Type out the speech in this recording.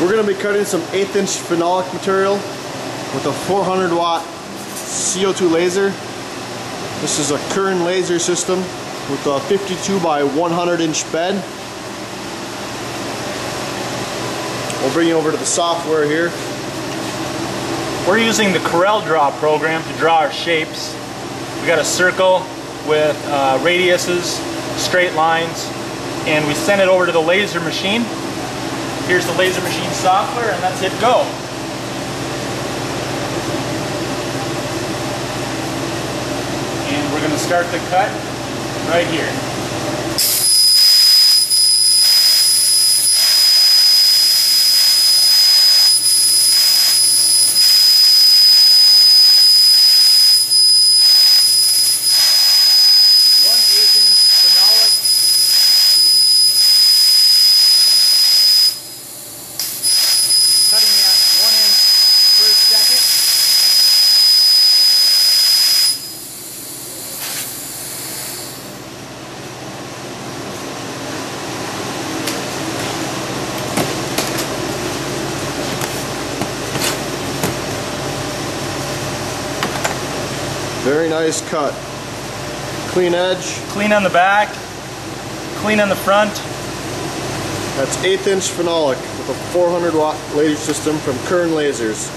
We're going to be cutting some eighth inch phenolic material with a 400 watt CO2 laser. This is a Kern laser system with a 52 by 100 inch bed. We'll bring you over to the software here. We're using the Corel Draw program to draw our shapes. We got a circle with uh, radiuses, straight lines, and we send it over to the laser machine. Here's the laser machine software, and that's it go. And we're going to start the cut right here. Very nice cut. Clean edge. Clean on the back, clean on the front. That's eighth inch phenolic with a 400 watt laser system from Kern Lasers.